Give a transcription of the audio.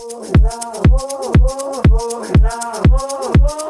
oh, oh, oh, oh,